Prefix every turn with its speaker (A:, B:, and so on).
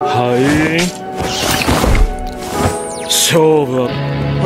A: はい。勝負は。